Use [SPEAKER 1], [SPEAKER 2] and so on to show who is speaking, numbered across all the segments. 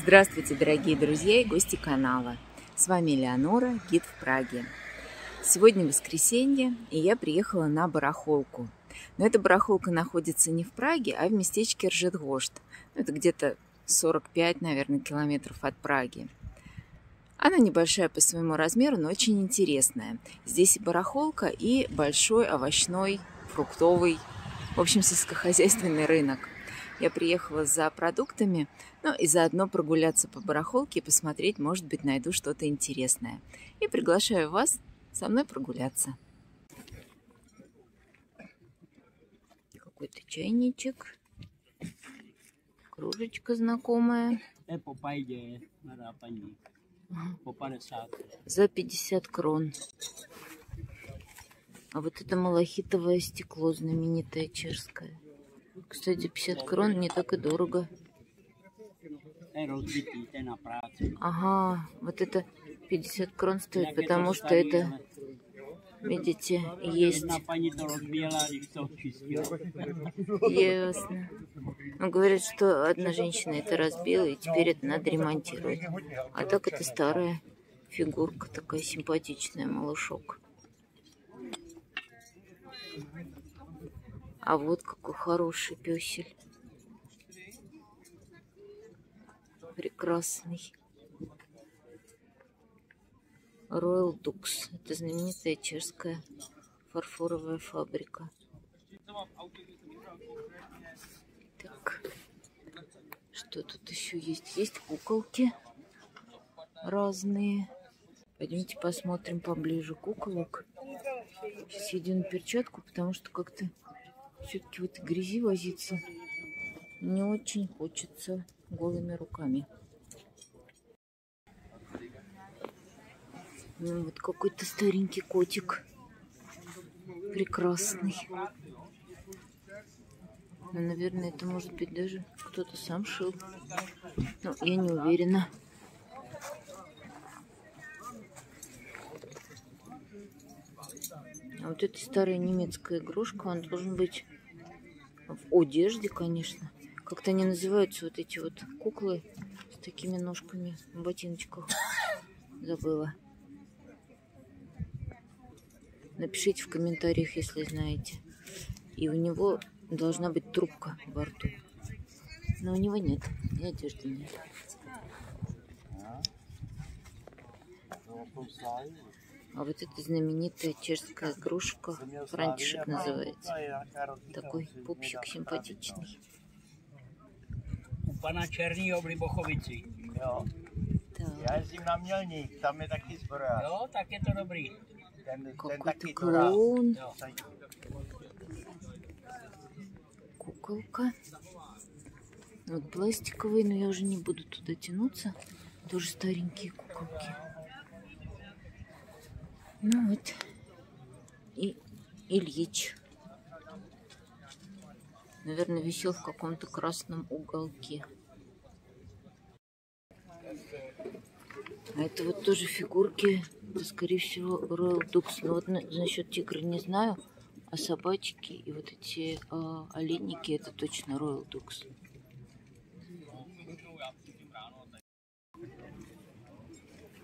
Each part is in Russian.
[SPEAKER 1] Здравствуйте, дорогие друзья и гости канала. С вами Леонора, гид в Праге. Сегодня воскресенье, и я приехала на барахолку. Но эта барахолка находится не в Праге, а в местечке Ржедгошт. Это где-то 45, наверное, километров от Праги. Она небольшая по своему размеру, но очень интересная. Здесь и барахолка, и большой овощной, фруктовый, в общем, сельскохозяйственный рынок – я приехала за продуктами, ну и заодно прогуляться по барахолке и посмотреть, может быть, найду что-то интересное. И приглашаю вас со мной прогуляться. Какой-то чайничек. Кружечка знакомая. За 50 крон. А вот это малахитовое стекло знаменитое чешское. Кстати, 50 крон не так и дорого. Ага, вот это 50 крон стоит, потому что это, видите, есть. Ясно. Ну, говорят, что одна женщина это разбила, и теперь это надо ремонтировать. А так это старая фигурка, такая симпатичная, малышок. А вот какой хороший песель. Прекрасный. Royal Dux. Это знаменитая чешская фарфоровая фабрика. Так, что тут еще есть? Есть куколки разные. Пойдемте посмотрим поближе куколок. Сейчас я перчатку, потому что как-то все-таки в этой грязи возиться не очень хочется голыми руками. Ну, вот какой-то старенький котик. Прекрасный. Ну, наверное, это может быть даже кто-то сам шил. Но я не уверена. А вот эта старая немецкая игрушка, он должен быть в одежде, конечно. Как-то они называются вот эти вот куклы с такими ножками в ботиночках. Забыла. Напишите в комментариях, если знаете. И у него должна быть трубка во рту. Но у него нет. И одежды нет. А вот эта знаменитая чешская игрушка, франтишек называется. Такой пупсик симпатичный.
[SPEAKER 2] Pana Černýho v Libochovici.
[SPEAKER 3] Jo. Já jezdím na Mělník, tam je taky zbrojař.
[SPEAKER 2] Jo, tak je to dobrý.
[SPEAKER 3] Ten, ten
[SPEAKER 1] Какой-то
[SPEAKER 3] taky
[SPEAKER 1] клоун, куколка. Вот пластиковый, но я уже не буду туда тянуться. Тоже старенькие куколки. Ну вот. И Ильич. Наверное, висел в каком-то красном уголке. А это вот тоже фигурки. Это, скорее всего, Royal Dux. Но вот на- насчет тигра не знаю. А собачки и вот эти а, оленники, это точно Royal Dux.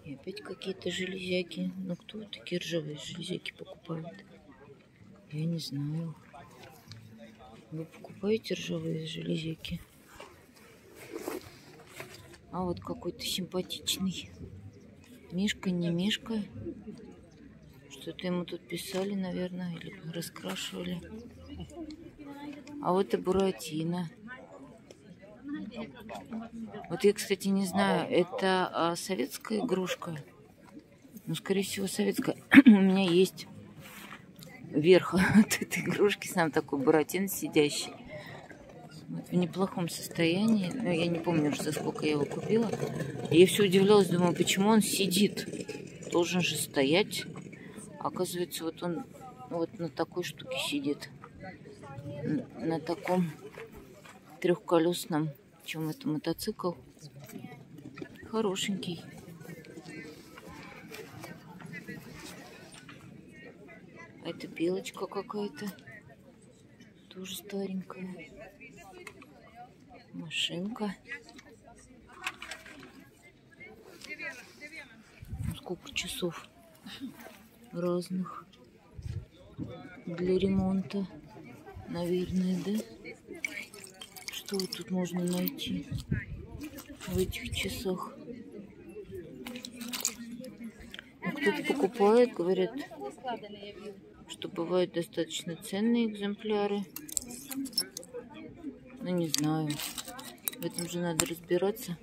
[SPEAKER 1] И опять какие-то железяки. Ну, кто такие ржавые железяки покупает? Я не знаю. Вы покупаете ржавые железяки? А вот какой-то симпатичный. Мишка, не Мишка. Что-то ему тут писали, наверное, или раскрашивали. А вот и Буратино. Вот я, кстати, не знаю, это а, советская игрушка? Ну, скорее всего, советская. У меня есть верх от этой игрушки сам такой Буратино сидящий. Вот в неплохом состоянии. Но я не помню уже, за сколько я его купила. И я все удивлялась, думаю, почему он сидит? Должен же стоять. Оказывается, вот он вот на такой штуке сидит. На таком трехколесном, причем это мотоцикл хорошенький. А это белочка какая-то. Тоже старенькая. Машинка. Сколько часов разных для ремонта, наверное, да? Что тут можно найти в этих часах? Ну, Кто-то покупает, говорят, что бывают достаточно ценные экземпляры. Ну, не знаю. В этом же надо разбираться.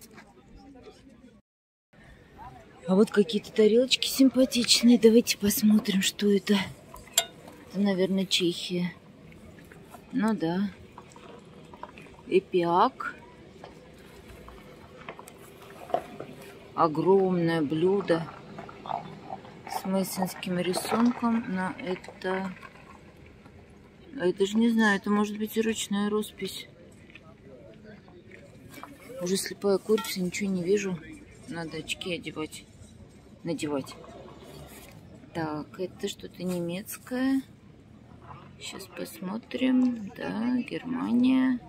[SPEAKER 1] А вот какие-то тарелочки симпатичные. Давайте посмотрим, что это. Это, наверное, Чехия. Ну да. Эпиак. Огромное блюдо с мессинским рисунком. Но это... А это же не знаю, это может быть и ручная роспись. Уже слепая курица, ничего не вижу. Надо очки одевать. Надевать. Так, это что-то немецкое. Сейчас посмотрим. Да, Германия.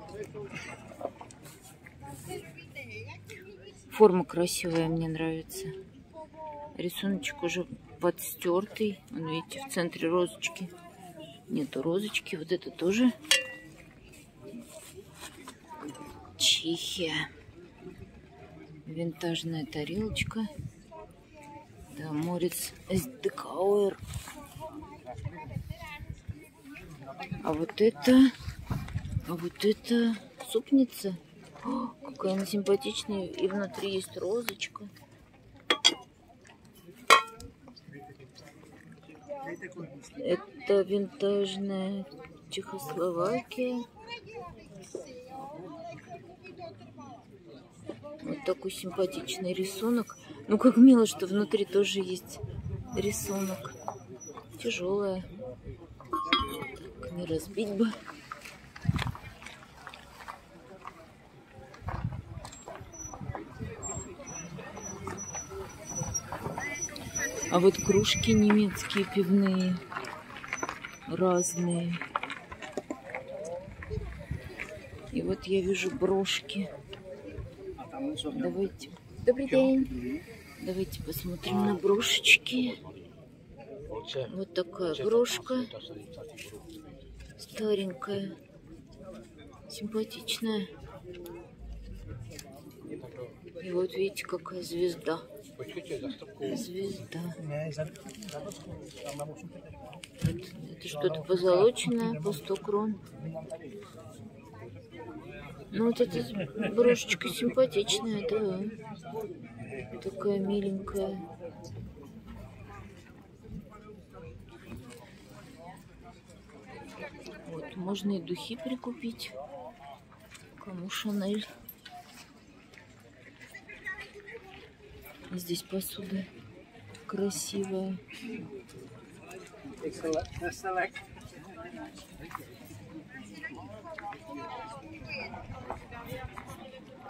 [SPEAKER 1] Форма красивая, мне нравится. Рисуночек уже подстертый. Вон, видите, в центре розочки. Нету розочки. Вот это тоже Чехия. Винтажная тарелочка. Да, морец Эсдекауэр. А вот это... А вот это супница. О, какая она симпатичная. И внутри есть розочка. Это винтажная Чехословакия. Вот такой симпатичный рисунок. Ну, как мило, что внутри тоже есть рисунок. Тяжелая. Не разбить бы. А вот кружки немецкие пивные. Разные. И вот я вижу брошки. Давайте. Добрый день. Давайте посмотрим на брошечки. Вот такая брошка. Старенькая. Симпатичная. И вот видите, какая звезда. Звезда. Это, это что-то позолоченное по 100 крон. Ну вот эта брошечка симпатичная, да. Такая миленькая. Вот, можно и духи прикупить. Кому Шанель. Здесь посуда красивая.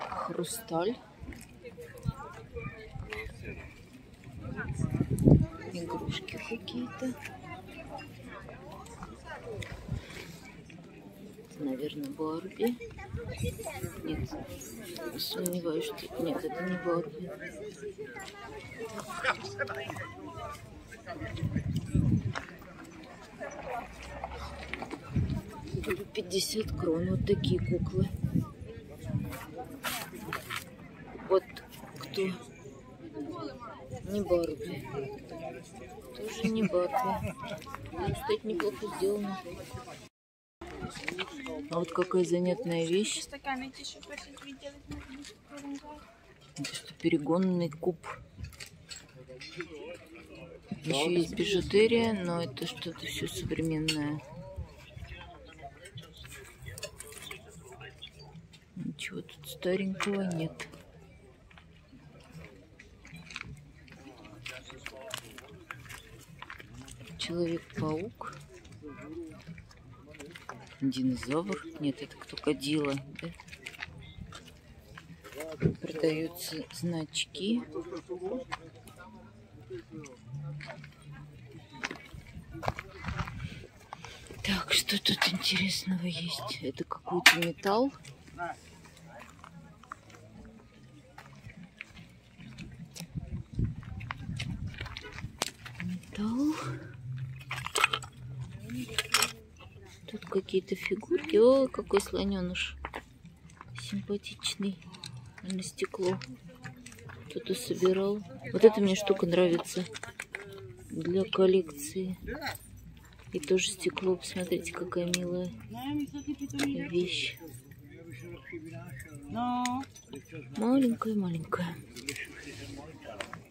[SPEAKER 1] Хрусталь. Игрушки какие-то. Наверное, Барби. Нет, сомневаюсь, что... Нет, это не Барби. По 50 крон. Вот такие куклы. Вот кто не Барби. Тоже не Барби. Но, кстати, неплохо сделано. А вот какая занятная вещь. Это что, перегонный куб. Еще есть бижутерия, но это что-то все современное. Ничего тут старенького нет. Человек-паук. Динозавр. Нет, это крокодила. Да? Продаются значки. Так, что тут интересного есть? Это какой-то металл. Какие-то фигурки. О, какой слоненыш. Симпатичный. На стекло. Кто-то собирал. Вот эта мне штука нравится. Для коллекции. И тоже стекло. Посмотрите, какая милая вещь. Маленькая-маленькая.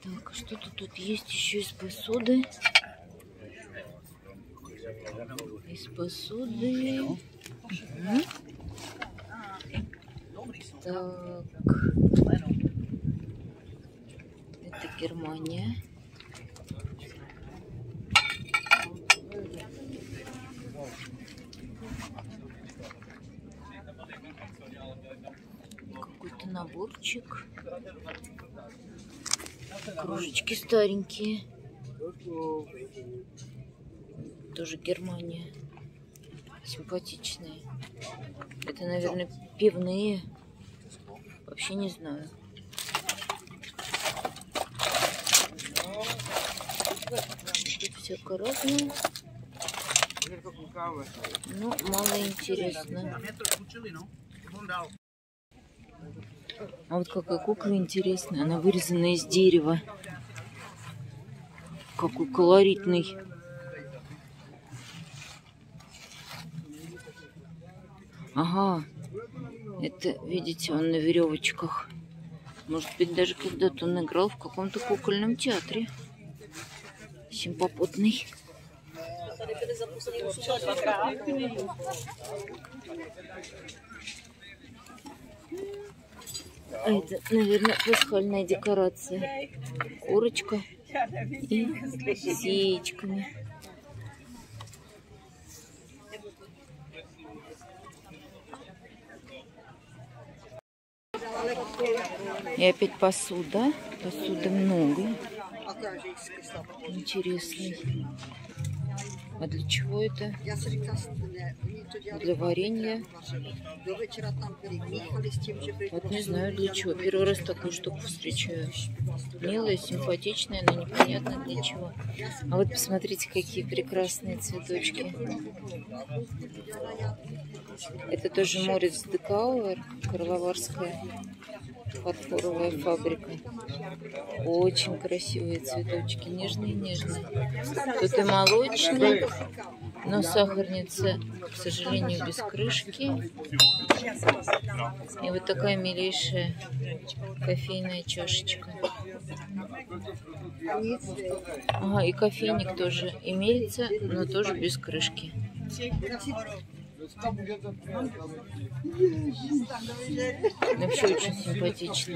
[SPEAKER 1] Так, а что-то тут есть еще из посуды. Из посуды. Так. Это Германия. Какой-то наборчик. Кружечки старенькие. Тоже Германия. Симпатичные. Это, наверное, пивные. Вообще не знаю. Тут всякое разное. Ну, мало интересно. А вот какая кукла интересная. Она вырезана из дерева. Какой колоритный. Ага. Это, видите, он на веревочках. Может быть, даже когда-то он играл в каком-то кукольном театре. Симпопотный. А это, наверное, пасхальная декорация. Курочка и с яичками. И опять посуда. Посуды много. Интересный. А для чего это? Для варенья. Вот не знаю для чего. Первый раз такую штуку встречаю. Милая, симпатичная, но непонятно для чего. А вот посмотрите, какие прекрасные цветочки. Это тоже Морец Декауэр, Карловарская фарфоровая фабрика. Очень красивые цветочки, нежные-нежные. Тут и молочный, но сахарница, к сожалению, без крышки. И вот такая милейшая кофейная чашечка. Ага, и кофейник тоже имеется, но тоже без крышки. Вообще очень симпатичný.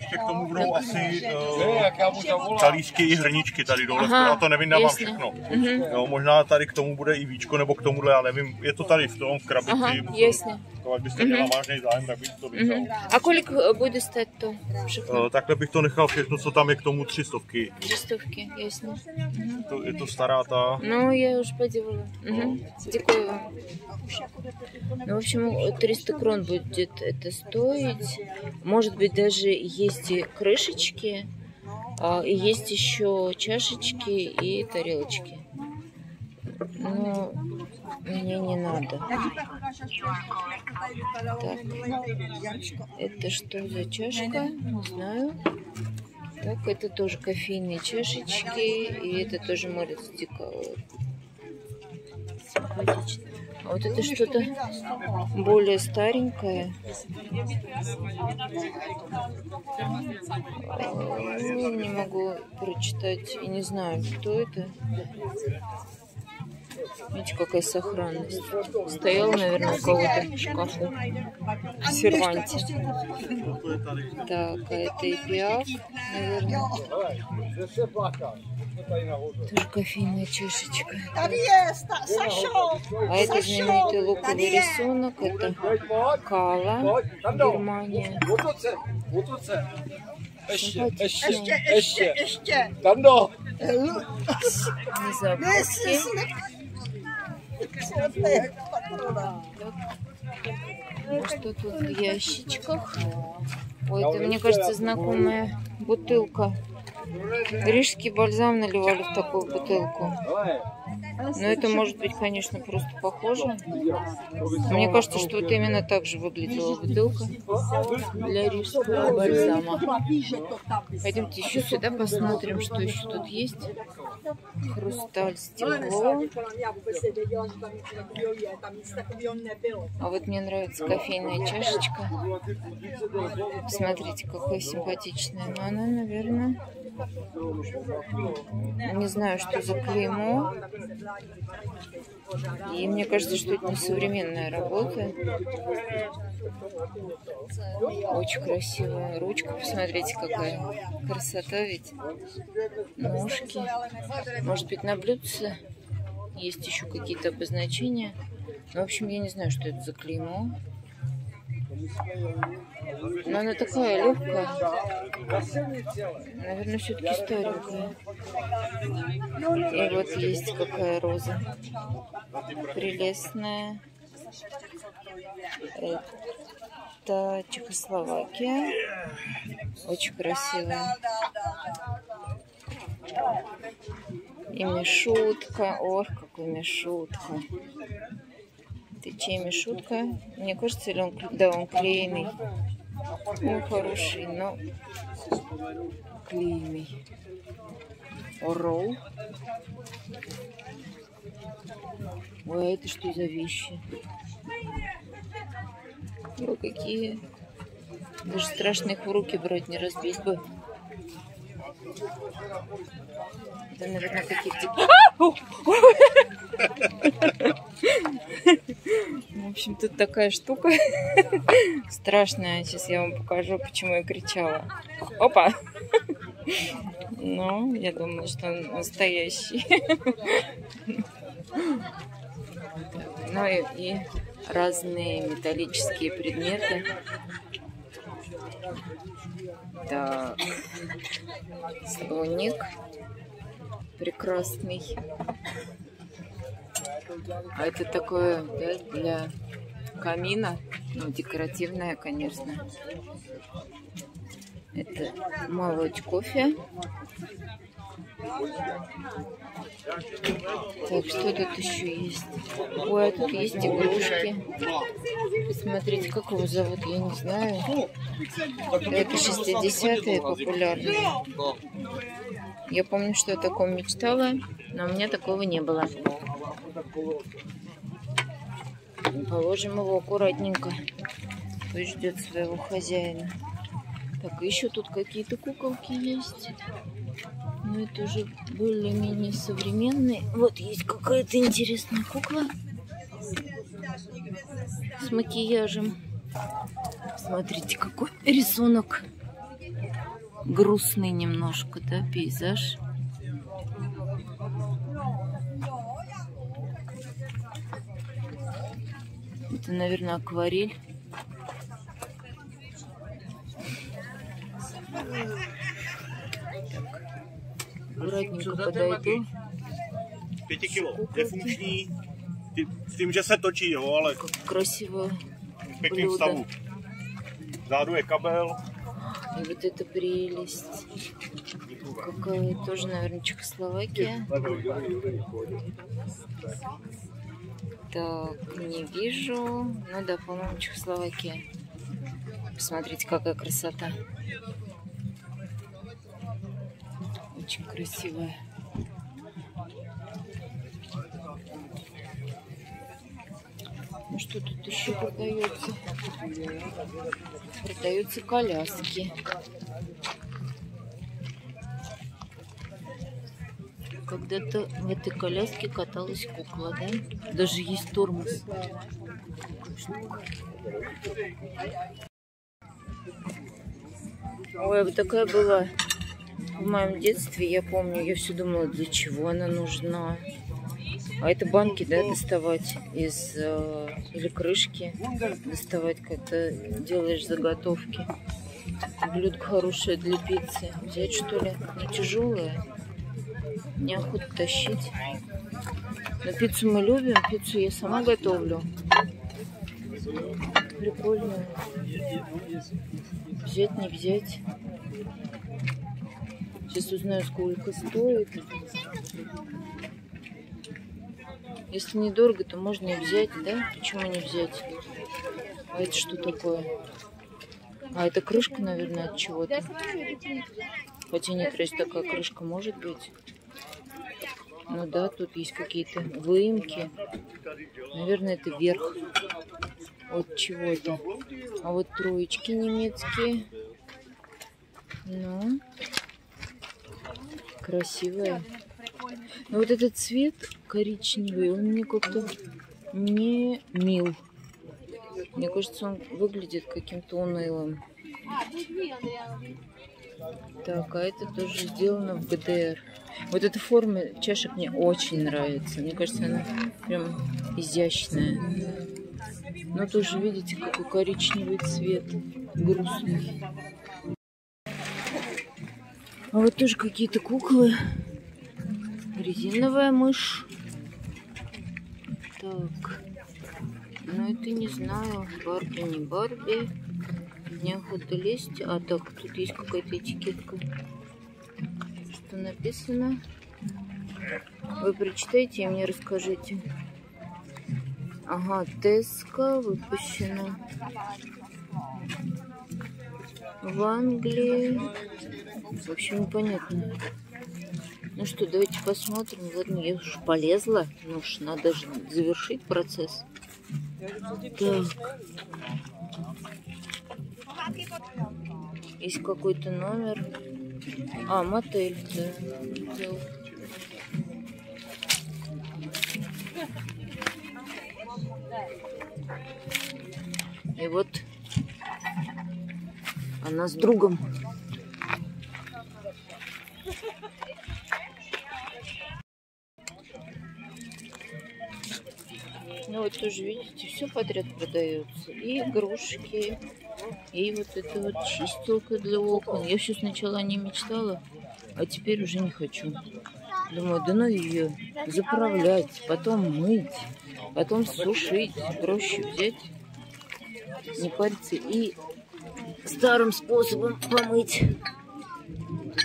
[SPEAKER 4] Ještě k tomu budou asi uh, talířky i hrničky tady dole,
[SPEAKER 1] Aha,
[SPEAKER 4] a to nevím, dávám
[SPEAKER 1] jasně.
[SPEAKER 4] všechno.
[SPEAKER 1] Mhm.
[SPEAKER 4] Jo, možná tady k tomu bude i víčko, nebo k tomuhle, já nevím, je to tady v tom, v krabici.
[SPEAKER 1] Ага, ясно.
[SPEAKER 4] Pokud byste měla vážný zájem, tak bych to vzal.
[SPEAKER 1] Мгм. А колик э, будет стать то? Všechno.
[SPEAKER 4] Uh, takhle bych to nechal všechno, co tam je k tomu tři stovky.
[SPEAKER 1] Листовки, ясно.
[SPEAKER 4] To, je to stará ta.
[SPEAKER 1] Ну, я уже поделала. Угу. Дякую вам. Ну, в общем, 300 крон будет это стоить. Может быть, даже есть и крышечки, а, и есть еще чашечки и тарелочки. Но мне не надо. Так, это что за чашка? Не знаю. Так, это тоже кофейные чашечки, и это тоже дикауэр. Симпатично. А вот это что-то более старенькое. Не могу прочитать и не знаю, кто это. Видите, какая сохранность. Стояла, наверное, у кого-то в шкафу. В серванте. Так, а это и пиав, наверное. Тоже кофейная чашечка. А это знаменитый луковый рисунок. Это Кала, Германия.
[SPEAKER 5] Ještě,
[SPEAKER 1] Симпатичная.
[SPEAKER 5] ještě, ještě.
[SPEAKER 3] Tando,
[SPEAKER 1] Не забудьте. Что тут в ящичках? Ой, это, мне кажется, знакомая бутылка. Рижский бальзам наливали в такую бутылку. Но это может быть, конечно, просто похоже. Мне кажется, что вот именно так же выглядела бутылка для рижского бальзама. Пойдемте еще сюда посмотрим, что еще тут есть. Хрусталь, стекло. А вот мне нравится кофейная чашечка. Смотрите, какая симпатичная. Но она, наверное, не знаю, что за клеймо. И мне кажется, что это не современная работа. Очень красивая ручка. Посмотрите, какая красота ведь. Ножки. Может быть, на блюдце есть еще какие-то обозначения. Ну, в общем, я не знаю, что это за клеймо. Но она такая легкая. Наверное, все-таки старенькая. И вот есть какая роза. Прелестная. Это Чехословакия. Очень красивая. И Мишутка. Ох, какой Мишутка. Ты чей Мишутка? Мне кажется, или он, да, он клееный. Ну, хороший, но клееный. Орол. Ой, а это что за вещи? Ой, какие. Даже страшно их в руки брать, не разбить бы. Это, наверное, каких-то... В общем, тут такая штука страшная. Сейчас я вам покажу, почему я кричала. Опа! Ну, я думаю, что он настоящий. Ну и, разные металлические предметы. Так, слоник прекрасный. А это такое да, для камина, ну, декоративное, конечно. Это молоть кофе. Так, что тут еще есть? Ой, а тут есть игрушки. Посмотрите, как его зовут, я не знаю. Это 60-е популярные. Я помню, что я таком мечтала, но у меня такого не было. Положим его аккуратненько. Пусть ждет своего хозяина. Так, еще тут какие-то куколки есть. Но это уже более-менее современные. Вот есть какая-то интересная кукла с макияжем. Смотрите, какой рисунок. Грустный немножко, да, пейзаж. Это, наверное, акварель. Аккуратненько подойду.
[SPEAKER 4] Pěti kilo, je funkční, s tím, že se točí, jo, ale
[SPEAKER 1] Как красиво. блюдо.
[SPEAKER 4] stavu. Vzadu je kabel,
[SPEAKER 1] И вот эта прелесть. Какая тоже, наверное, Чехословакия. Так, не вижу. Ну да, по-моему, Чехословакия. Посмотрите, какая красота. Очень красивая. Ну что тут еще продается? Продаются коляски. Когда-то в этой коляске каталась кукла, да? Даже есть тормоз. Ой, вот такая была в моем детстве. Я помню, я все думала, для чего она нужна. А это банки, да, доставать из э, или крышки доставать, когда делаешь заготовки. Блюдко хорошее для пиццы. Взять что ли? Не тяжелое. Неохота тащить. Но пиццу мы любим. Пиццу я сама готовлю. Прикольно. Взять, не взять. Сейчас узнаю, сколько стоит. Если недорого, то можно и взять, да? Почему не взять? А это что такое? А это крышка, наверное, от чего-то. Хотя нет, раз такая крышка может быть. Ну да, тут есть какие-то выемки. Наверное, это верх от чего-то. А вот троечки немецкие. Ну, красивая. Но вот этот цвет коричневый, он мне как-то не мил. Мне кажется, он выглядит каким-то унылым. Так, а это тоже сделано в ГДР. Вот эта форма чашек мне очень нравится. Мне кажется, она прям изящная. Но тоже, видите, какой коричневый цвет. Грустный. А вот тоже какие-то куклы. Резиновая мышь. Так. Ну, это не знаю. Барби, не Барби. Неохота лезть. А, так, тут есть какая-то этикетка. Что написано? Вы прочитайте и мне расскажите. Ага, Теска выпущена в Англии. В общем, непонятно. Ну что, давайте посмотрим. Ладно, я уж полезла. Ну уж надо же завершить процесс. Так. Есть какой-то номер. А, мотель, да. И вот она с другом. Ну вот тоже видите, все подряд продается. И игрушки, и вот это вот чистилка для окон. Я все сначала не мечтала, а теперь уже не хочу. Думаю, да ну ее заправлять, потом мыть, потом сушить. Проще взять, не париться и старым способом помыть.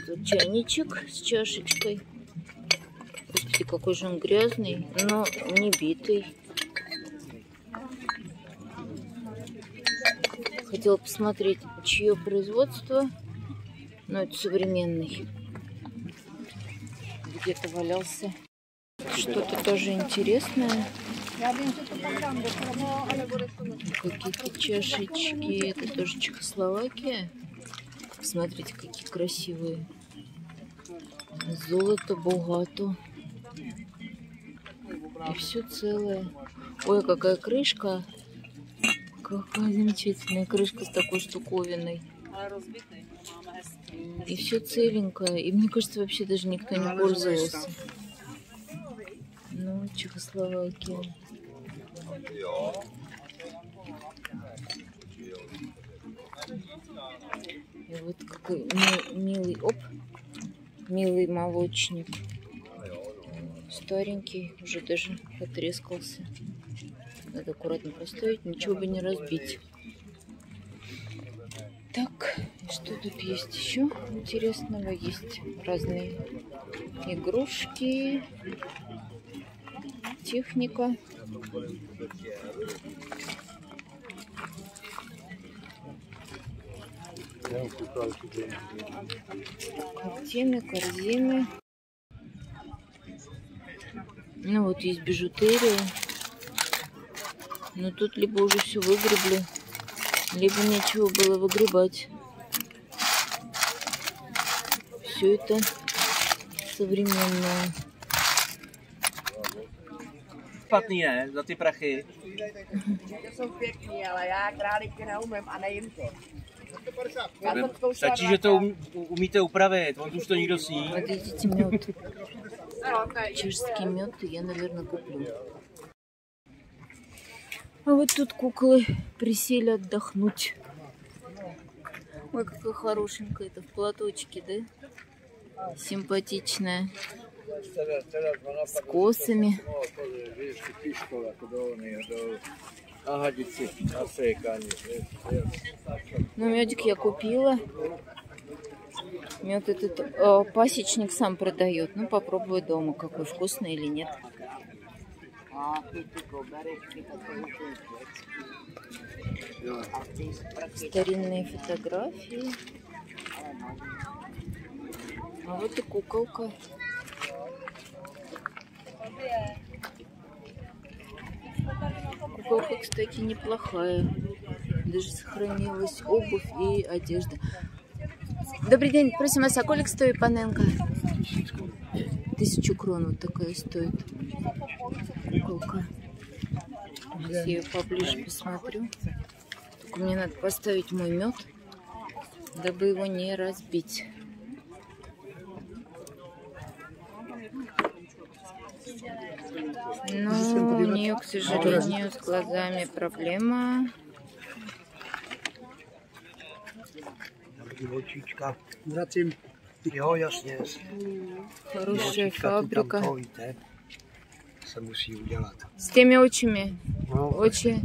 [SPEAKER 1] Тут чайничек с чашечкой. Господи, какой же он грязный, но не битый. Хотела посмотреть, чье производство. Но это современный. Где-то валялся. Что-то тоже интересное. Какие-то чашечки. Это тоже Чехословакия. Смотрите, какие красивые. Золото богато. И все целое. Ой, какая крышка. Какая замечательная крышка с такой штуковиной. И все целенькое. И мне кажется, вообще даже никто не пользовался. Ну, Чехословакия. И вот какой ми милый, оп, милый молочник. Старенький, уже даже потрескался. Надо аккуратно поставить, ничего бы не разбить. Так, что тут есть еще интересного? Есть разные игрушки, техника. Картины, корзины. Ну вот есть бижутерия. Но тут либо уже все выгребли, либо нечего было выгребать. Все это современное.
[SPEAKER 3] Špatný ne, za ty prachy.
[SPEAKER 5] To jsou pěkný, ale já králíky neumím a nejím to.
[SPEAKER 3] Stačí, že to um, umíte upravit, on už to nikdo sní.
[SPEAKER 1] Вот видите, мед. Чешский мед я, наверное, куплю. А вот тут куклы присели отдохнуть. Ой, какая хорошенькая это в платочке, да? Симпатичная. С косами. Ну, медик я купила. Мед этот э, пасечник сам продает. Ну, попробую дома, какой вкусный или нет. Старинные фотографии. А вот и куколка. Куколка, кстати, неплохая. Даже сохранилась обувь и одежда. Добрый день, просим вас, а колик стоит паненка? Тысячу крон вот такая стоит. Куколка. Сейчас я ее поближе посмотрю. Только мне надо поставить мой мед, дабы его не разбить. Ну, у нее, к сожалению, с глазами проблема. Хорошая фабрика.
[SPEAKER 6] To, víte, se musí udělat.
[SPEAKER 1] С теми очами.
[SPEAKER 6] No,
[SPEAKER 1] Очи.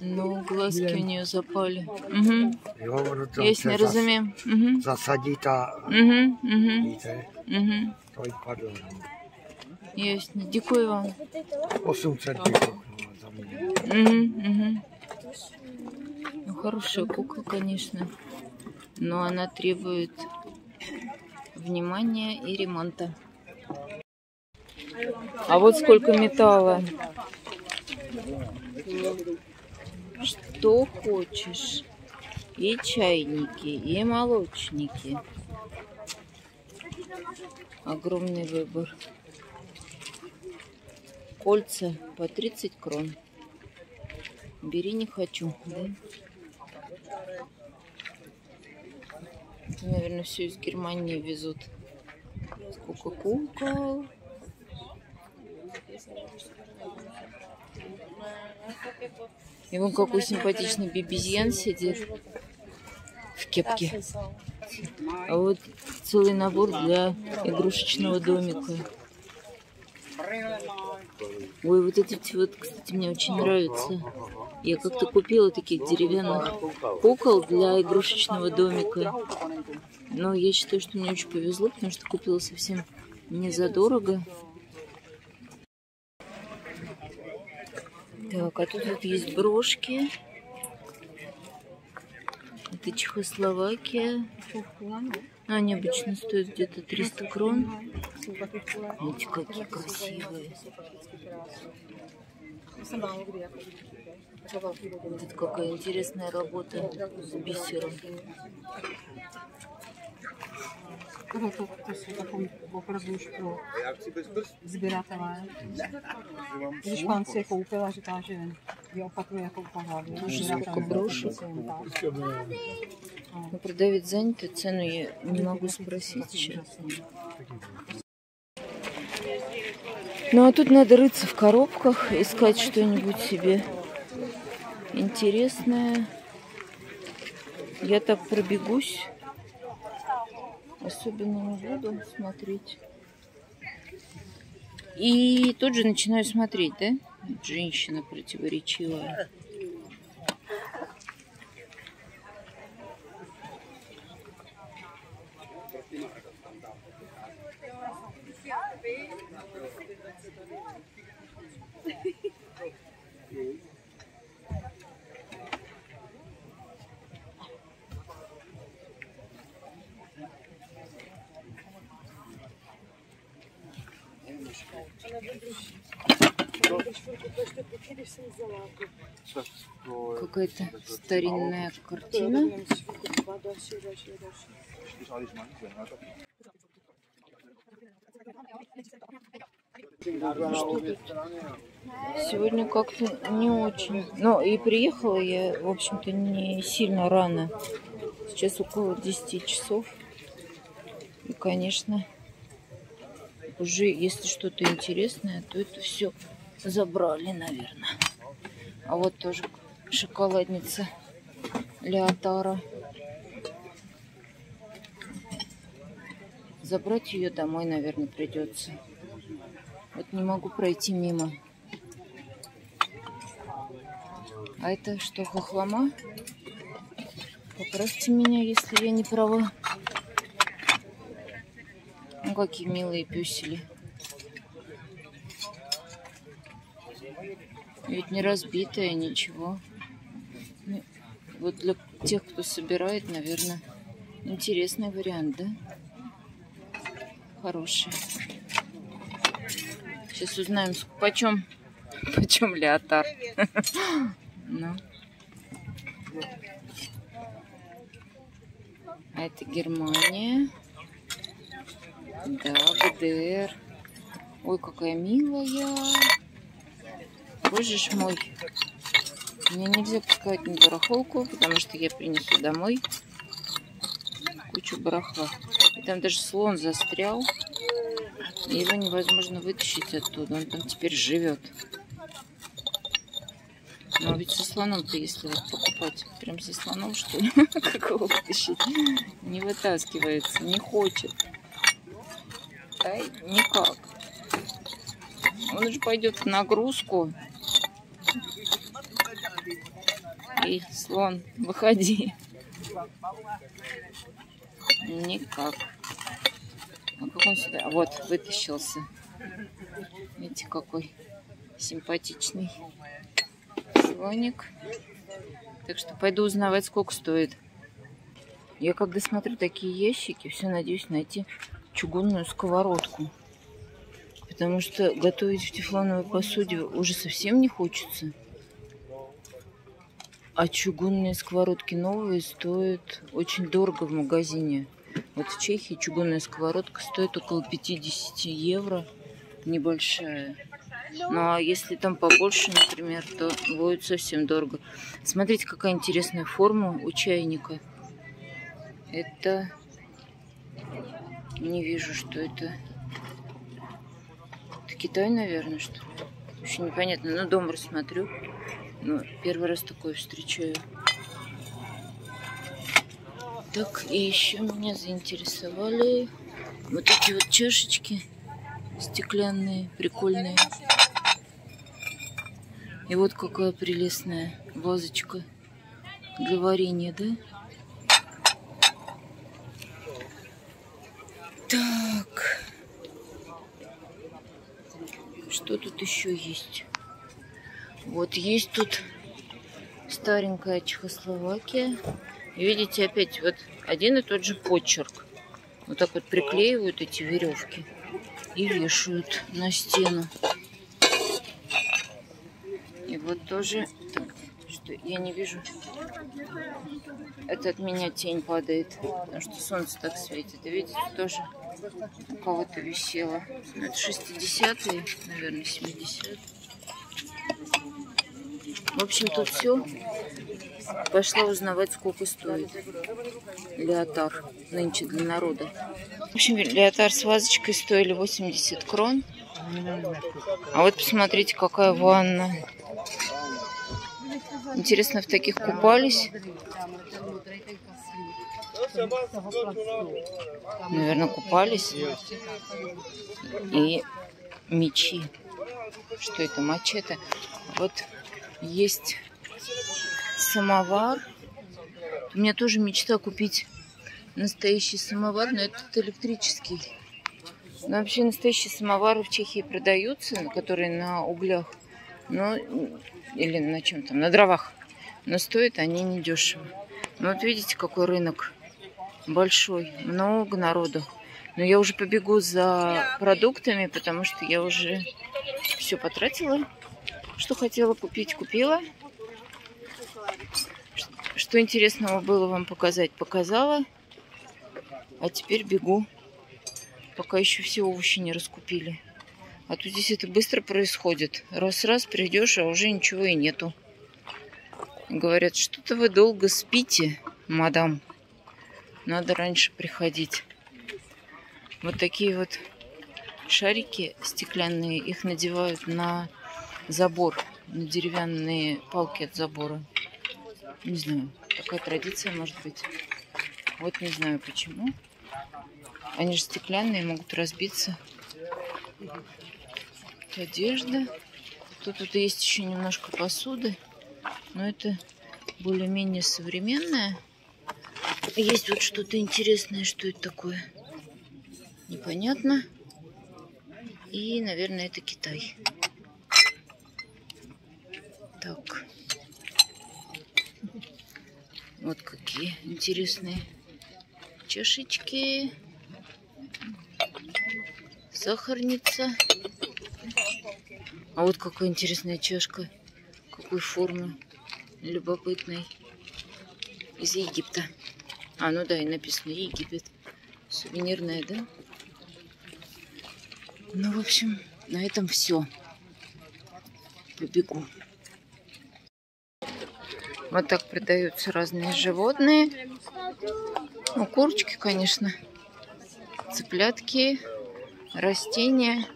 [SPEAKER 1] Ну, глазки у нее запали. Угу.
[SPEAKER 6] se zas,
[SPEAKER 1] разумеем. Угу.
[SPEAKER 6] a
[SPEAKER 1] Угу. Угу. Угу.
[SPEAKER 6] padlo. no.
[SPEAKER 1] Ясно. Дякую вам.
[SPEAKER 6] 800 děkuji za mě.
[SPEAKER 1] Ну, хорошая кукла, конечно. Но она требует внимания и ремонта. А вот сколько металла. Что хочешь. И чайники, и молочники. Огромный выбор. Кольца по 30 крон. Бери не хочу. Да? Это, наверное, все из Германии везут. Сколько кукол. И вон какой симпатичный бибизьян сидит в кепке. А вот целый набор для игрушечного домика. Ой, вот эти вот, кстати, мне очень нравятся. Я как-то купила таких деревянных кукол для игрушечного домика. Но я считаю, что мне очень повезло, потому что купила совсем не задорого. Так, а тут вот есть брошки. Это Чехословакия. Они обычно стоят где-то 300 крон. Смотрите, какие красивые. Тут какая интересная работа с бисером.
[SPEAKER 7] Koupil a říká, že je opakuje jako pohlavě.
[SPEAKER 1] Тоже сколько брошек. Но продавец занят, и цену я не могу спросить сейчас. Ну а тут надо рыться в коробках, искать что-нибудь себе интересное. Я так пробегусь. Особенно не буду смотреть. И тут же начинаю смотреть, да? Женщина противоречивая. Какая-то старинная картина. Сегодня как-то не очень. Ну, и приехала я, в общем-то, не сильно рано. Сейчас около 10 часов. И, конечно, уже если что-то интересное, то это все забрали, наверное. А вот тоже шоколадница Леотара. Забрать ее домой, наверное, придется. Вот не могу пройти мимо. А это что, хохлома? Поправьте меня, если я не права. Ну, какие милые пюсели. Ведь не разбитая, ничего. Ну, вот для тех, кто собирает, наверное, интересный вариант, да? Хороший. Сейчас узнаем, почем, почем леотар. Ну. А это Германия. Да, ГДР. Ой, какая милая. Боже ж мой. Мне нельзя пускать на барахолку, потому что я принесу домой кучу барахла. И там даже слон застрял. И его невозможно вытащить оттуда. Он там теперь живет. Но ведь со слоном-то, если вот покупать, прям со слоном, что ли, как его вытащить, не вытаскивается, не хочет. Да, никак. Он же пойдет в нагрузку. И слон, выходи. Никак. А как он сюда? Вот, вытащился. Видите, какой симпатичный слоник. Так что пойду узнавать, сколько стоит. Я когда смотрю такие ящики, все надеюсь найти чугунную сковородку. Потому что готовить в тефлоновой посуде уже совсем не хочется. А чугунные сковородки новые стоят очень дорого в магазине. Вот в Чехии чугунная сковородка стоит около 50 евро. Небольшая. Ну а если там побольше, например, то будет совсем дорого. Смотрите, какая интересная форма у чайника. Это... Не вижу, что это. Китай, наверное, что ли? Вообще непонятно. На дом рассмотрю. Но первый раз такое встречаю. Так, и еще меня заинтересовали вот эти вот чашечки стеклянные, прикольные. И вот какая прелестная вазочка для варенья, да? Так. Что тут еще есть? Вот есть тут старенькая Чехословакия. видите, опять вот один и тот же почерк. Вот так вот приклеивают эти веревки и вешают на стену. И вот тоже, что я не вижу, это от меня тень падает, потому что солнце так светит. И видите, тоже кого-то висело. Ну, это 60-е, наверное, 70-е. В общем, тут все. Пошла узнавать, сколько стоит леотар нынче для народа. В общем, леотар с вазочкой стоили 80 крон. А вот посмотрите, какая ванна. Интересно, в таких купались? Наверное, купались. И мечи. Что это? Мачете. Вот есть самовар. У меня тоже мечта купить настоящий самовар, но этот электрический. Но вообще настоящие самовары в Чехии продаются, которые на углях, но или на чем там, на дровах. Но стоят они недешево. Ну вот видите, какой рынок большой, много народу. Но я уже побегу за продуктами, потому что я уже все потратила. Что хотела купить, купила. Что интересного было вам показать, показала. А теперь бегу, пока еще все овощи не раскупили. А тут здесь это быстро происходит. Раз-раз придешь, а уже ничего и нету. Говорят, что-то вы долго спите, мадам. Надо раньше приходить. Вот такие вот шарики стеклянные. Их надевают на забор, на деревянные палки от забора. Не знаю, такая традиция может быть. Вот не знаю почему. Они же стеклянные, могут разбиться. Тут одежда. Тут, тут есть еще немножко посуды. Но это более-менее современное. Есть вот что-то интересное, что это такое. Непонятно. И, наверное, это Китай. Так. Вот какие интересные чашечки. Сахарница. А вот какая интересная чашка. Какой формы. Любопытной. Из Египта. А, ну да, и написано Египет. Сувенирная, да? Ну, в общем, на этом все. Побегу. Вот так продаются разные животные. Ну, курочки, конечно. Цыплятки, растения.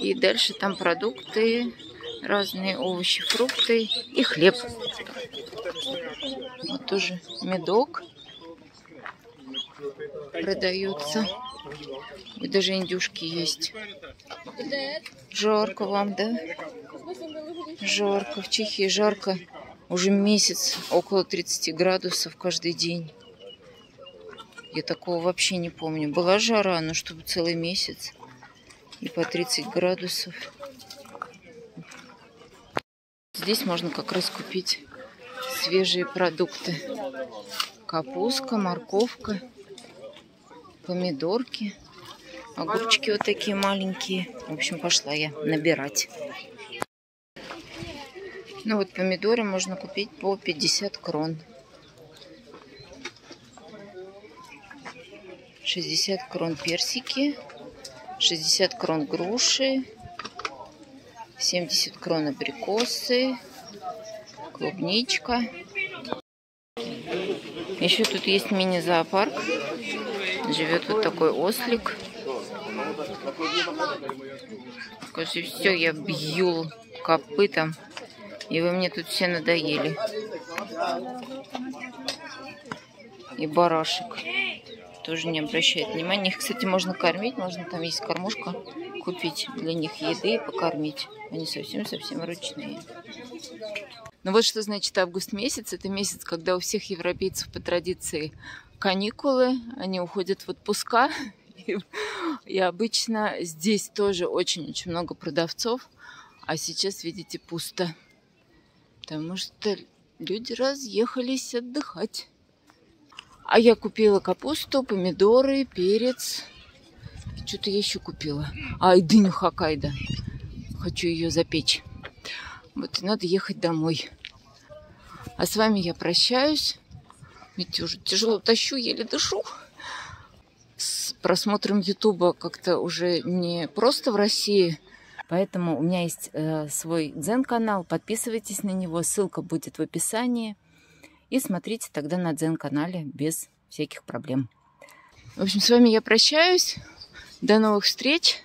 [SPEAKER 1] И дальше там продукты, разные овощи, фрукты и хлеб. Вот тоже медок продается. И даже индюшки есть. Жарко вам, да? Жарко. В Чехии жарко. Уже месяц, около 30 градусов каждый день. Я такого вообще не помню. Была жара, но чтобы целый месяц. И по 30 градусов. Здесь можно как раз купить свежие продукты. Капустка, морковка, помидорки, огурчики вот такие маленькие. В общем, пошла я набирать. Ну вот помидоры можно купить по 50 крон. 60 крон персики, 60 крон груши, 70 крон абрикосы, клубничка. Еще тут есть мини-зоопарк. Живет вот такой ослик. Скажи, все, я бью копытом. И вы мне тут все надоели. И барашек. Тоже не обращает внимания. Их, кстати, можно кормить. Можно там есть кормушка. Купить для них еды и покормить. Они совсем-совсем ручные. Ну вот что значит август месяц. Это месяц, когда у всех европейцев по традиции каникулы. Они уходят в отпуска. И обычно здесь тоже очень-очень много продавцов. А сейчас, видите, пусто. Потому что люди разъехались отдыхать. А я купила капусту, помидоры, перец. Что-то я еще купила. А, и дыню Хоккайдо. Хочу ее запечь. Вот и надо ехать домой. А с вами я прощаюсь. Ведь уже тяжело тащу, еле дышу. С просмотром Ютуба как-то уже не просто в России, Поэтому у меня есть э, свой дзен-канал, подписывайтесь на него, ссылка будет в описании. И смотрите тогда на дзен-канале без всяких проблем. В общем, с вами я прощаюсь. До новых встреч.